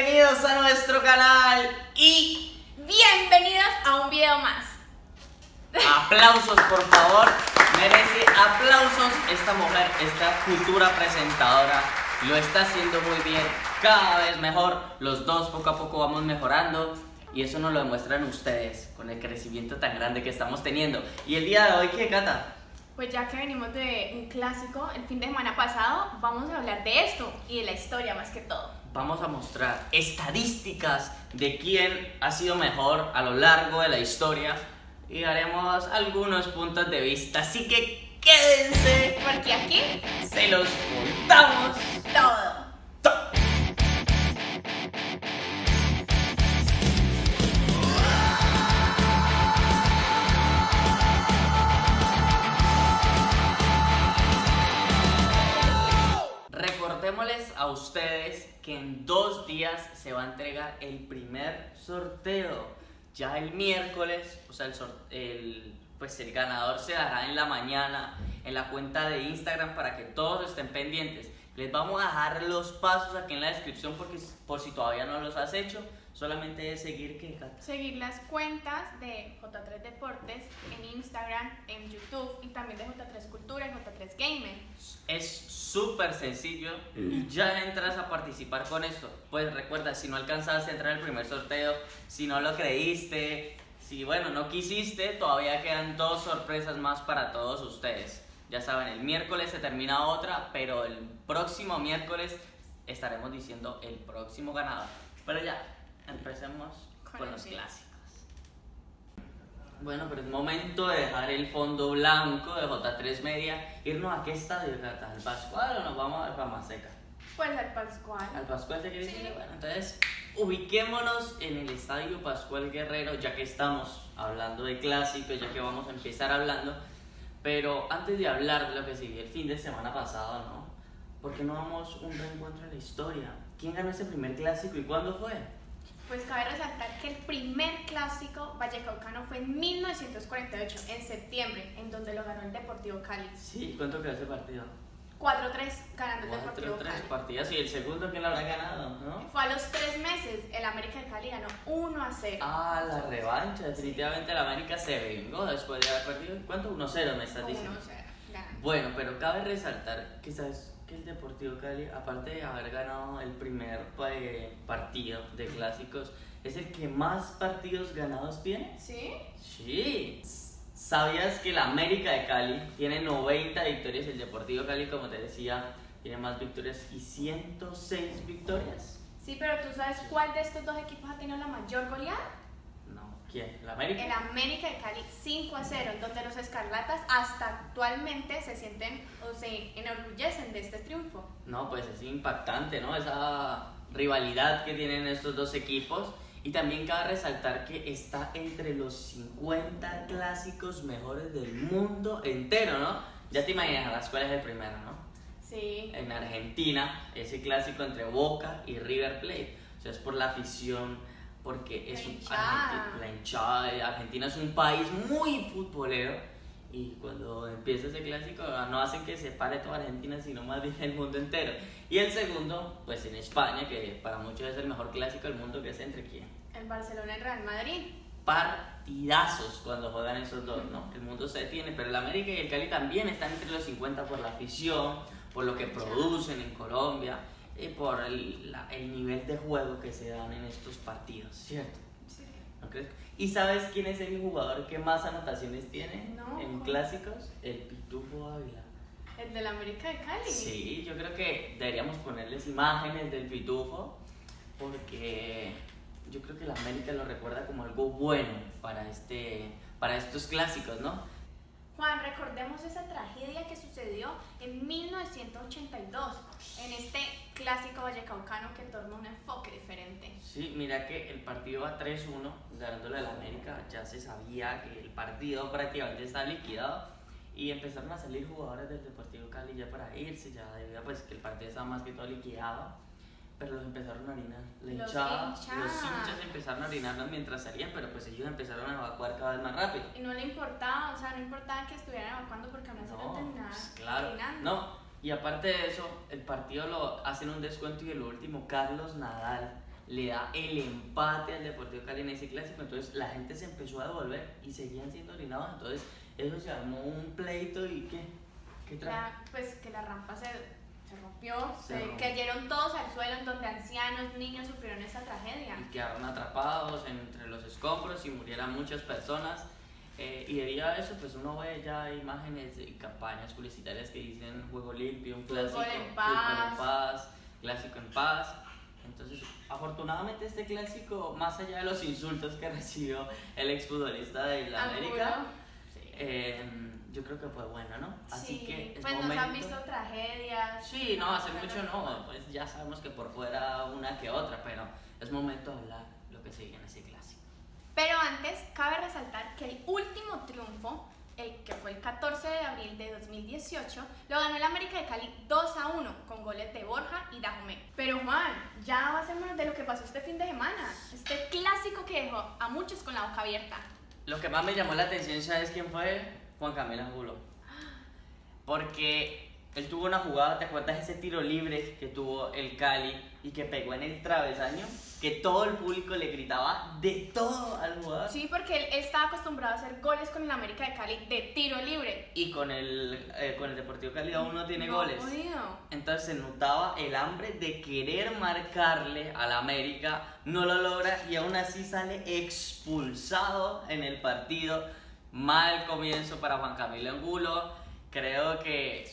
bienvenidos a nuestro canal y Bienvenidos a un video más. aplausos por favor, merece aplausos esta mujer, esta futura presentadora, lo está haciendo muy bien, cada vez mejor, los dos poco a poco vamos mejorando y eso nos lo demuestran ustedes con el crecimiento tan grande que estamos teniendo. Y el día de hoy, ¿qué Cata? Pues ya que venimos de un clásico el fin de semana pasado, vamos a hablar de esto y de la historia más que todo. Vamos a mostrar estadísticas de quién ha sido mejor a lo largo de la historia y haremos algunos puntos de vista. Así que quédense, Porque aquí se los contamos. A ustedes que en dos días se va a entregar el primer sorteo. Ya el miércoles, o sea, el, el- pues el ganador se dará en la mañana en la cuenta de Instagram para que todos estén pendientes. Les vamos a dejar los pasos aquí en la descripción porque por si todavía no los has hecho, solamente es seguir que? Seguir las cuentas de J3 Deportes en Instagram, en YouTube y también de J3 Cultura y J3 Gamer. Es súper sencillo y ya entras a participar con esto. Pues recuerda, si no alcanzaste a entrar en el primer sorteo, si no lo creíste, si bueno, no quisiste, todavía quedan dos sorpresas más para todos ustedes. Ya saben, el miércoles se termina otra, pero el próximo miércoles estaremos diciendo el próximo ganador. Pero ya, empecemos Con los clásicos. Bueno, pero es momento de dejar el fondo blanco de J3 Media. Irnos a qué estadio, Cata? ¿Al Pascual o nos vamos a Palma Seca? Pues al Pascual. ¿Al Pascual te quieres Sí. ir? Bueno, entonces ubiquémonos en el estadio Pascual Guerrero, ya que estamos hablando de clásicos, ya que vamos a empezar hablando. Pero antes de hablar de lo que siguió el fin de semana pasado, ¿no? ¿Por qué no damos un reencuentro de la historia? ¿Quién ganó ese primer clásico y cuándo fue? Pues cabe resaltar que el primer clásico vallecaucano fue en 1948, en septiembre, en donde lo ganó el Deportivo Cali. Sí, ¿cuánto quedó ese partido? 4-3 ganando el Deportivo 4-3 Cali. partidas y el segundo quién lo habrá ganado, ¿no? Fue a los tres meses, el América de Cali ganó 1 a 0. Ah, la revancha, definitivamente el América se vengó después de haber perdido. ¿Cuánto? 1-0 me estás 1 diciendo. 0 ganando. Bueno, pero cabe resaltar que sabes que el Deportivo Cali, aparte de haber ganado el primer eh, partido de clásicos, es el que más partidos ganados tiene. ¿Sí? Sí. ¿Sabías que el América de Cali tiene 90 victorias el Deportivo Cali, como te decía, tiene más victorias y 106 victorias? Sí, pero ¿tú sabes cuál de estos dos equipos ha tenido la mayor goleada? ¿Quién? ¿El América? El América de Cali 5 a 0, en donde los escarlatas hasta actualmente se sienten o se enorgullecen de este triunfo. No, pues es impactante, ¿no? Esa rivalidad que tienen estos dos equipos. Y también cabe resaltar que está entre los 50 clásicos mejores del mundo entero, ¿no? Ya te imaginarás cuál es el primero, ¿no? Sí. En Argentina, ese clásico entre Boca y River Plate. O sea, es por la afición, porque es La hinchada. Argenti- la hinchada. Argentina es un país muy futbolero. Y cuando empieza ese clásico, no hacen que se pare toda Argentina, sino más bien el mundo entero. Y el segundo, pues en España, que para muchos es el mejor clásico del mundo, que es entre quién? El Barcelona y Real Madrid. Partidazos cuando juegan esos dos, ¿no? El mundo se detiene, pero el América y el Cali también están entre los 50 por la afición, por lo que producen en Colombia y por el, la- el nivel de juego que se dan en estos partidos, ¿cierto? Sí. ¿No crees? ¿Y sabes quién es el jugador que más anotaciones tiene No, en clásicos? El Pitufo Ávila. El del América de Cali. Sí, yo creo que deberíamos ponerles imágenes del Pitufo porque yo creo que la América lo recuerda como algo bueno para, este, para estos clásicos, ¿no? Juan, recordemos esa tragedia que sucedió en 1982, en este clásico vallecaucano que toma un enfoque diferente. Sí, mira que el partido va 3-1 ganándole a la América, ya se sabía que el partido prácticamente estaba liquidado y empezaron a salir jugadores del Deportivo Cali ya para irse, ya debido a pues que el partido estaba más que todo liquidado. Pero los empezaron a orinar. La Los hinchada, hinchas. los hinchas empezaron a orinarlos mientras salían, pero pues ellos empezaron a evacuar cada vez más rápido. Y no le importaba, o sea, no importaba que estuvieran evacuando porque aún así no, No, terminaban pues, claro. orinando. No, y aparte de eso, el partido lo hacen un descuento y el último, Carlos Nadal, le da el empate al Deportivo Cali en ese clásico, entonces la gente se empezó a devolver y seguían siendo orinados, entonces eso se armó un pleito y ¿qué? ¿Qué trajo? La- pues que la rampa se, se rompió, Se cayeron todos al suelo, en donde ancianos, niños sufrieron esta tragedia. y quedaron atrapados entre los escombros y murieron muchas personas. Eh, y debido a eso, pues uno ve ya imágenes y campañas publicitarias que dicen juego limpio, un Fútbol clásico, en fútbol paz. en paz, clásico en paz. Entonces, afortunadamente este clásico, más allá de los insultos que recibió el exfutbolista de la América, sí. eh, yo creo que fue bueno, ¿no? Así Sí, que es pues nos momento... han visto tragedias. Sí, no, hace mucho no, pues ya sabemos que por fuera una que otra, pero es momento de hablar lo que sigue en ese clásico. Pero antes, cabe resaltar que el último triunfo, el que fue el 14 de abril de 2018, lo ganó el América de Cali 2 a 1 con goles de Borja y Dajomé. Pero Juan, ya pasemos de lo que pasó este fin de semana. Este clásico que dejó a muchos con la boca abierta. Lo que más me llamó la atención, ¿sabes quién fue? Juan Camilo Angulo. Porque él tuvo una jugada, ¿te acuerdas ese tiro libre que tuvo el Cali y que pegó en el travesaño? Que todo el público le gritaba de todo al jugador. Sí, porque él está acostumbrado a hacer goles con el América de Cali de tiro libre. Y con el, eh, con el Deportivo Cali aún no tiene No goles. podido. Entonces se notaba el hambre de querer marcarle al América, no lo logra y aún así sale expulsado en el partido. Mal comienzo para Juan Camilo Angulo. Creo que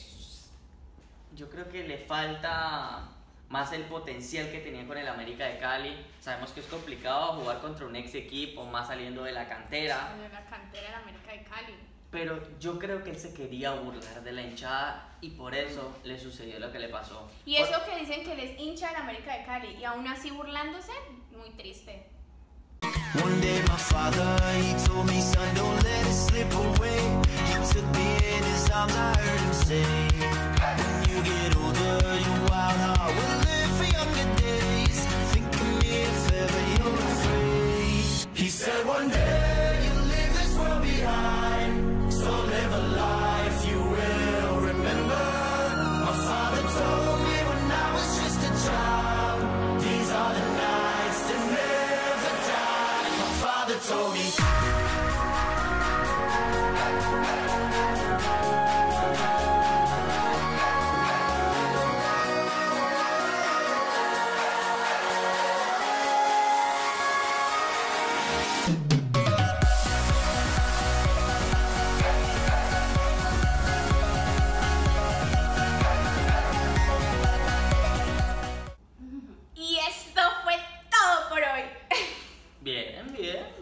yo creo que le falta más el potencial que tenía con el América de Cali. Sabemos que es complicado jugar contra un ex equipo, más saliendo de la cantera. En la cantera del América de Cali. Pero yo creo que él se quería burlar de la hinchada y por eso le sucedió lo que le pasó. Y eso que dicen que él es hincha del América de Cali y aún así burlándose, muy triste. One day my father, he told me, son, don't let it slip away. He took me in his arms, I heard him say,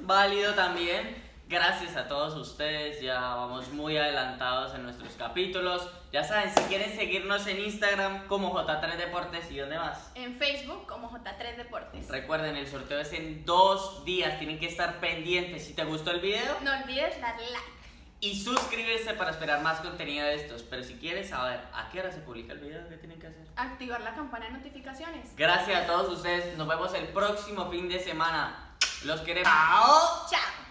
válido también. Gracias a todos ustedes, ya vamos muy adelantados en nuestros capítulos. Ya saben, si quieren seguirnos en Instagram como J3 Deportes y dónde más. En Facebook como J3 Deportes. Recuerden, el sorteo es en dos días, tienen que estar pendientes. Si te gustó el video No olvides darle like. y suscribirse para esperar más contenido de estos. Pero si quieres saber a qué hora se publica el video, ¿qué tienen que hacer? Activar la campana de notificaciones. Gracias a todos ustedes, nos vemos el próximo fin de semana. Los queremos. Chao.